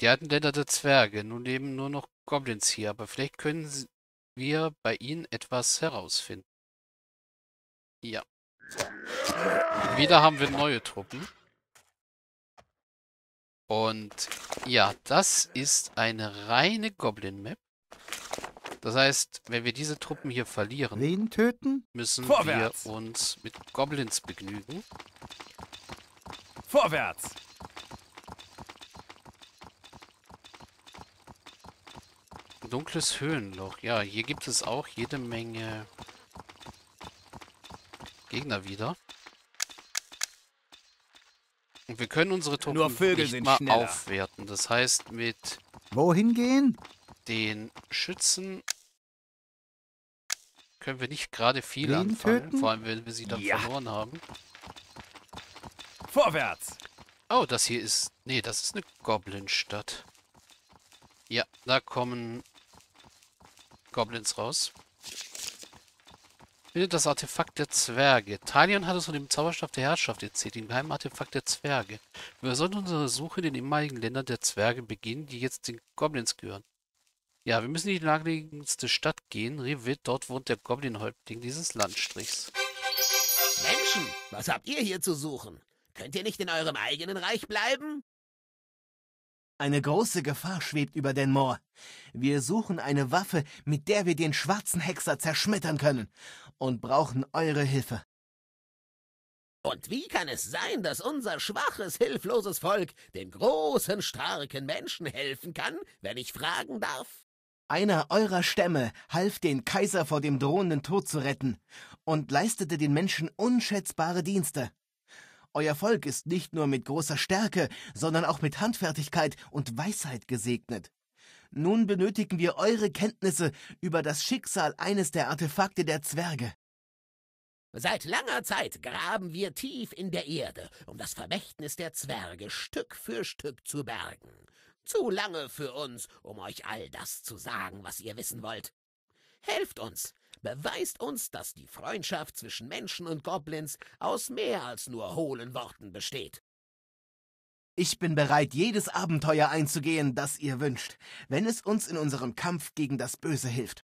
Die alten Länder der Zwerge. Nun leben nur noch Goblins hier, aber vielleicht können wir bei ihnen etwas herausfinden. Ja. Wieder haben wir neue Truppen. Und ja, das ist eine reine Goblin-Map. Das heißt, wenn wir diese Truppen hier verlieren, Wen töten? müssen Vorwärts! wir uns mit Goblins begnügen. Vorwärts! Dunkles Höhenloch. Ja, hier gibt es auch jede Menge Gegner wieder. Und wir können unsere Truppen Nur Vögel nicht sind mal schneller. aufwerten. Das heißt, mit Wohin gehen? den Schützen können wir nicht gerade viel Wen anfangen. töten? Vor allem, wenn wir sie dann Ja. verloren haben. Vorwärts! Oh, das hier ist... Nee, das ist eine Goblin-Stadt. Ja, da kommen Goblins raus. Findet das Artefakt der Zwerge. Talion hat uns von dem Zauberstab der Herrschaft erzählt, dem geheimen Artefakt der Zwerge. Wir sollten unsere Suche in den ehemaligen Ländern der Zwerge beginnen, die jetzt den Goblins gehören. Ja, wir müssen in die naheliegendste Stadt gehen, Rivit, dort wohnt der Goblin-Häuptling dieses Landstrichs. Menschen, was habt ihr hier zu suchen? Könnt ihr nicht in eurem eigenen Reich bleiben? Eine große Gefahr schwebt über den Moor. Wir suchen eine Waffe, mit der wir den schwarzen Hexer zerschmettern können und brauchen eure Hilfe. Und wie kann es sein, dass unser schwaches, hilfloses Volk den großen, starken Menschen helfen kann, wenn ich fragen darf? Einer eurer Stämme half den Kaiser vor dem drohenden Tod zu retten und leistete den Menschen unschätzbare Dienste. Euer Volk ist nicht nur mit großer Stärke, sondern auch mit Handfertigkeit und Weisheit gesegnet. Nun benötigen wir eure Kenntnisse über das Schicksal eines der Artefakte der Zwerge. Seit langer Zeit graben wir tief in der Erde, um das Vermächtnis der Zwerge Stück für Stück zu bergen. Zu lange für uns, um euch all das zu sagen, was ihr wissen wollt. Helft uns, beweist uns, dass die Freundschaft zwischen Menschen und Goblins aus mehr als nur hohlen Worten besteht. Ich bin bereit, jedes Abenteuer einzugehen, das ihr wünscht, wenn es uns in unserem Kampf gegen das Böse hilft.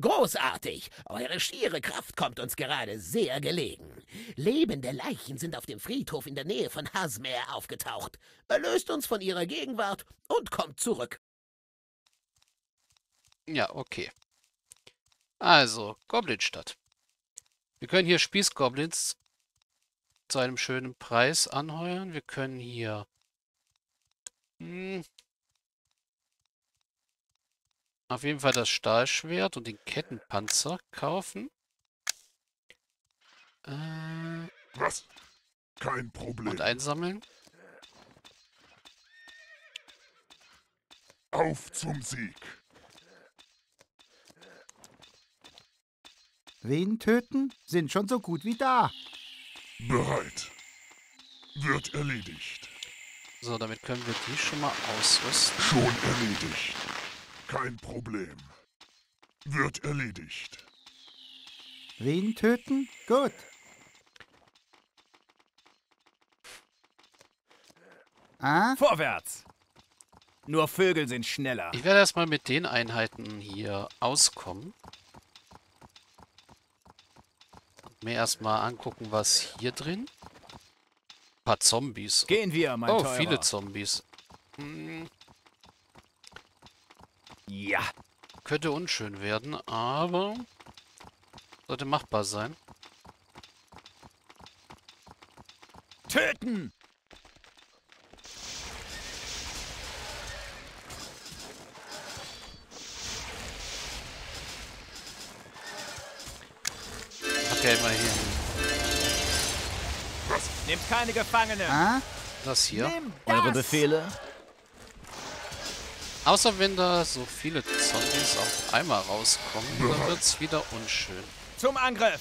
Großartig! Eure schiere Kraft kommt uns gerade sehr gelegen. Lebende Leichen sind auf dem Friedhof in der Nähe von Hasmer aufgetaucht. Erlöst uns von ihrer Gegenwart und kommt zurück. Ja, okay. Also, Goblinstadt. Wir können hier Spießgoblins zu einem schönen Preis anheuern. Wir können hier hm, auf jeden Fall das Stahlschwert und den Kettenpanzer kaufen. Äh, Was? Kein Problem. und einsammeln. Auf zum Sieg. Wen töten? Sind schon so gut wie da. Bereit. Wird erledigt. So, damit können wir die schon mal ausrüsten. Schon erledigt. Kein Problem. Wird erledigt. Wen töten? Gut. Ah, Vorwärts! Nur Vögel sind schneller. Ich werde erstmal mit den Einheiten hier auskommen. Und mir erstmal angucken, was hier drin. Ein paar Zombies. Gehen wir, mein Oh, Teurer. viele Zombies. Hm, Ja. könnte unschön werden, aber sollte machbar sein. Töten! Ja immerhin Nehmt keine Gefangene! ah, das hier. nimm Eure das. Befehle? Außer wenn da so viele Zombies auf einmal rauskommen, dann wird's wieder unschön. Zum Angriff!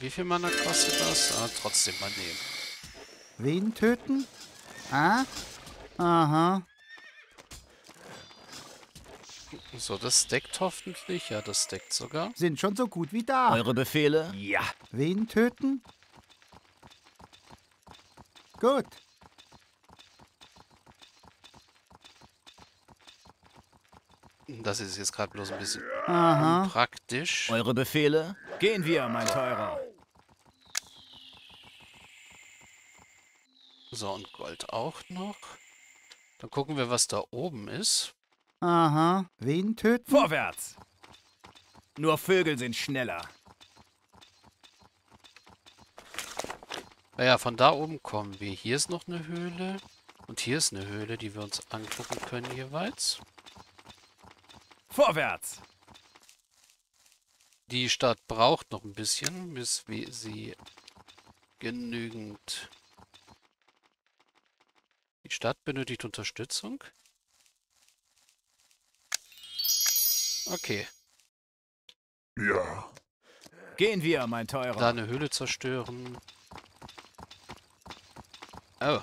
Wie viel Mana kostet das? Ah, trotzdem mal nehmen. Wen töten? Ah? Aha. So, das deckt hoffentlich. Ja, das deckt sogar. Sind schon so gut wie da. Eure Befehle? Ja. Wen töten? Gut. Das ist jetzt gerade bloß ein bisschen Aha. praktisch. Eure Befehle? Gehen wir, mein Teurer. So, und Gold auch noch. Dann gucken wir, was da oben ist. Aha. Wen töten? Vorwärts! Nur Vögel sind schneller. Naja, von da oben kommen wir. Hier ist noch eine Höhle. Und hier ist eine Höhle, die wir uns angucken können jeweils. Vorwärts! Die Stadt braucht noch ein bisschen, bis wir sie genügend... Die Stadt benötigt Unterstützung. Okay, Ja, Gehen wir, mein da Teurer. eine Höhle zerstören. Oh,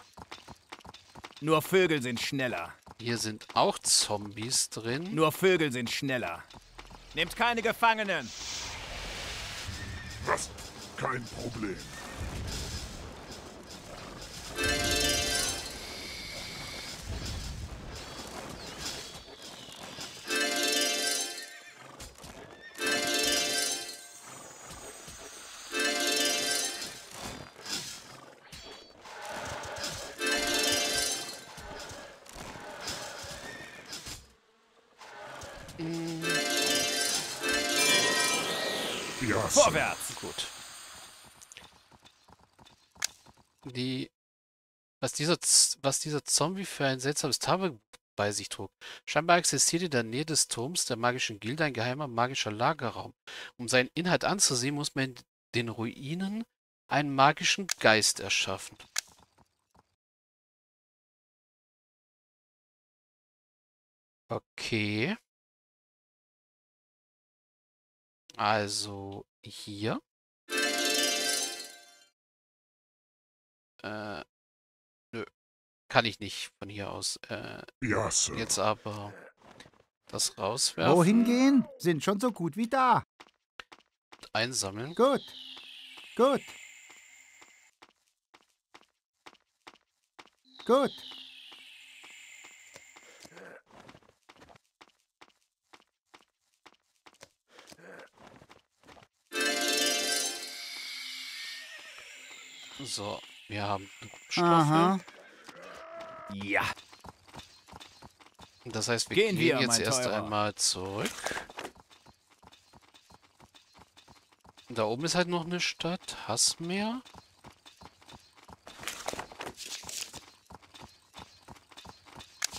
Nur Vögel sind schneller. hier sind auch Zombies drin. Nur Vögel sind schneller. Nehmt keine Gefangenen. was? Kein Problem. Sir. Vorwärts! Gut. Die, was dieser, was dieser Zombie für ein seltsames Tabak bei sich trug. Scheinbar existiert in der Nähe des Turms der magischen Gilde ein geheimer magischer Lagerraum. Um seinen Inhalt anzusehen, muss man in den Ruinen einen magischen Geist erschaffen. Okay. Also hier. Äh, nö. Kann ich nicht von hier aus. Äh, Ja, Sir. jetzt aber das rauswerfen. Wohin gehen? Sind schon so gut wie da. Einsammeln. Gut. Gut. Gut. So, wir haben Stoffe. Aha. Ja. Das heißt, wir Gehen gehen, wir, jetzt erst Teurer. einmal zurück. Da oben ist halt noch eine Stadt. Hassmeer.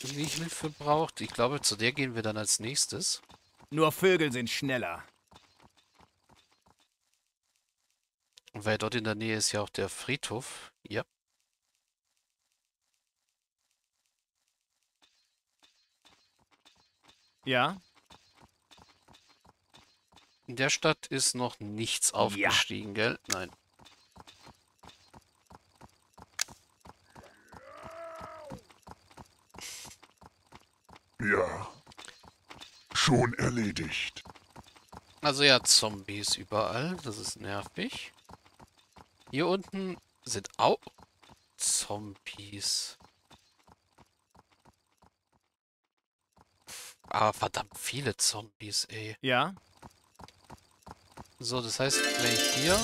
Die Hilfe braucht. Ich glaube, zu der gehen wir dann als nächstes. Nur Vögel sind schneller. Weil dort in der Nähe ist ja auch der Friedhof. Ja. Ja? In der Stadt ist noch nichts aufgestiegen, gell? Nein. Ja. Schon erledigt. Also ja, Zombies überall. Das ist nervig. Hier unten sind auch Zombies. Aber verdammt viele Zombies, ey. Ja? So, das heißt, wenn ich hier...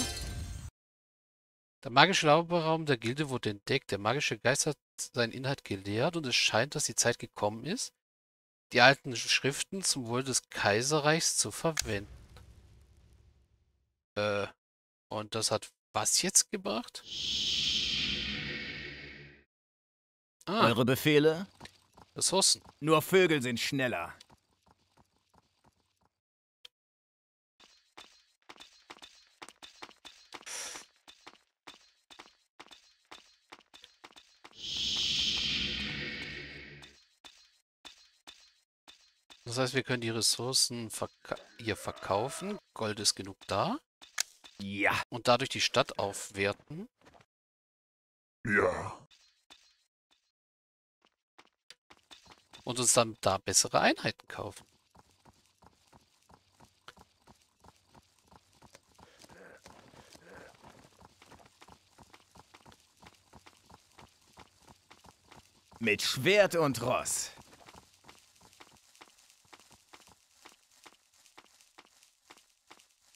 Der magische Lauberaum der Gilde wurde entdeckt. Der magische Geist hat seinen Inhalt gelehrt und es scheint, dass die Zeit gekommen ist, die alten Schriften zum Wohl des Kaiserreichs zu verwenden. Äh, und das hat was jetzt gebracht? Ah, Eure Befehle? Ressourcen. Nur Vögel sind schneller. Das heißt, wir können die Ressourcen verka hier verkaufen. Gold ist genug da. Ja. Und dadurch die Stadt aufwerten. Ja, Und uns dann da bessere Einheiten kaufen. Mit Schwert und Ross.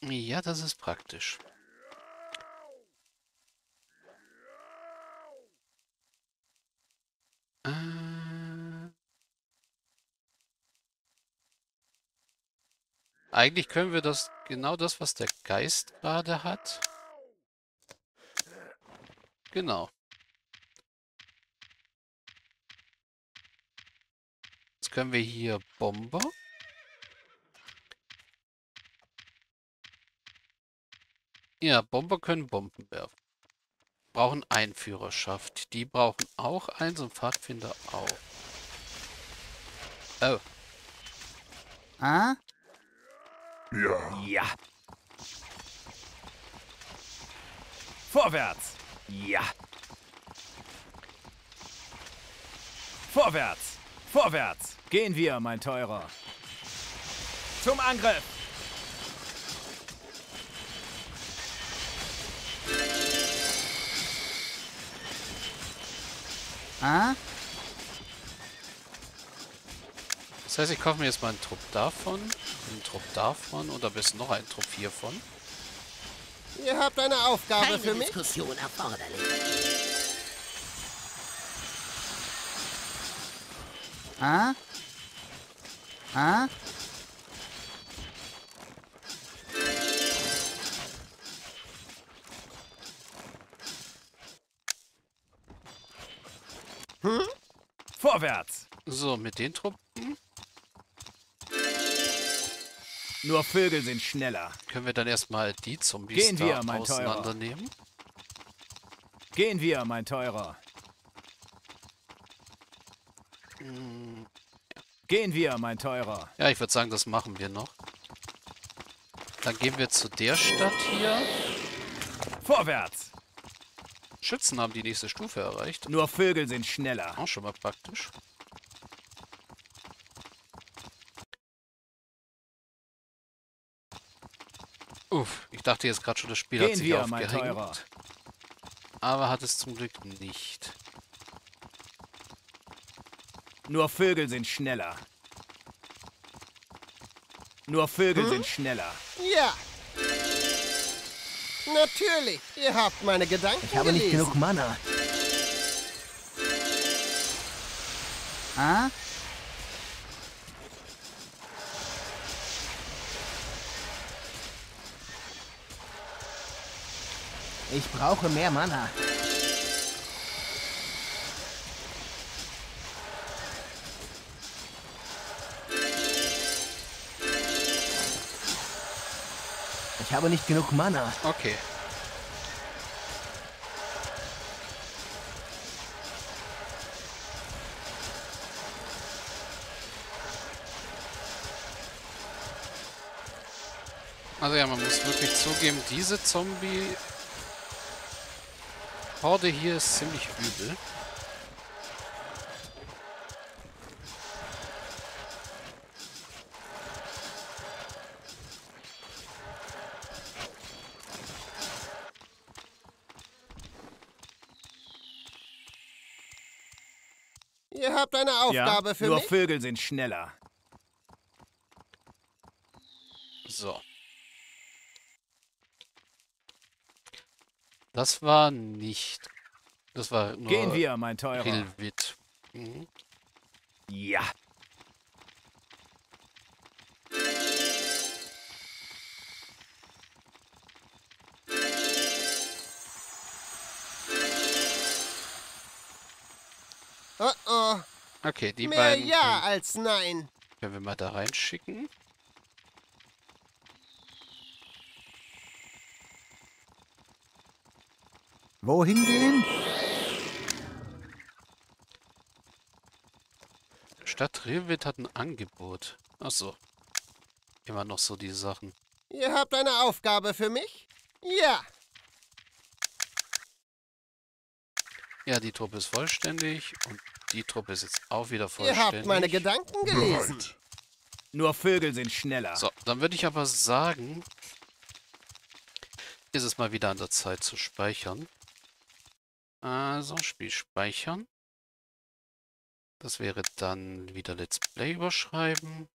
Ja, das ist praktisch. Äh, Eigentlich können wir das, genau das, was der Geist gerade hat. Genau. Jetzt können wir hier Bomber. Ja, Bomber können Bomben werfen. Brauchen Einführerschaft. Die brauchen auch eins und Pfadfinder auch. Oh, Ah? ja, Ja. Vorwärts. Ja. Vorwärts. Vorwärts. Gehen wir, mein Teurer. Zum Angriff. Ah? das heißt, ich kaufe mir jetzt mal einen Trupp davon, einen Trupp davon und am besten noch einen Trupp hiervon. Ihr habt eine Aufgabe Keine für mich? Diskussion erforderlich. Ah? Ah? Vorwärts. So, mit den Truppen Nur Vögel sind schneller. können wir dann erstmal die Zombies Gehen wir, da mein Teurer. auseinandernehmen. Gehen wir, mein Teurer. Gehen wir, mein Teurer. Ja, ich würde sagen, das machen wir noch. Dann gehen wir zu der Stadt hier. Vorwärts. Schützen haben die nächste Stufe erreicht. Nur Vögel sind schneller. Auch schon mal praktisch. Uff, ich dachte jetzt gerade schon, das Spiel hat Gehen sich wir, mein aufgehängt. Aber hat es zum Glück nicht. Nur Vögel sind schneller. Nur Vögel sind schneller. Ja. Natürlich. Ihr habt meine Gedanken Ich habe nicht gelesen. genug Mana. Ah? Ich brauche mehr Mana. Habe nicht genug Mana. Okay. Also ja, man muss wirklich zugeben, diese Zombie-Horde hier ist ziemlich übel. Ihr habt eine Aufgabe ja, für nur mich? Vögel sind schneller. So. Das war nicht. Das war nur Gehen wir, mein Teurer. Rilwit. Mhm. Ja. Oh oh. Okay, die Mehr beiden Ja als Nein. können wir mal da reinschicken. Wohin gehen? Stadt Rilwit hat ein Angebot. Achso. Immer noch so die Sachen. Ihr habt eine Aufgabe für mich? Ja. Ja, die Truppe ist vollständig und die Truppe ist jetzt auch wieder Ihr vollständig. habt meine Gedanken gelesen. Nur Vögel sind schneller. So, dann würde ich aber sagen, ist es mal wieder an der Zeit zu speichern. Also, Spiel speichern. Das wäre dann wieder Let's Play überschreiben.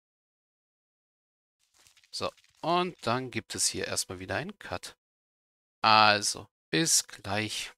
So, und dann gibt es hier erstmal wieder einen Cut. Also, bis gleich.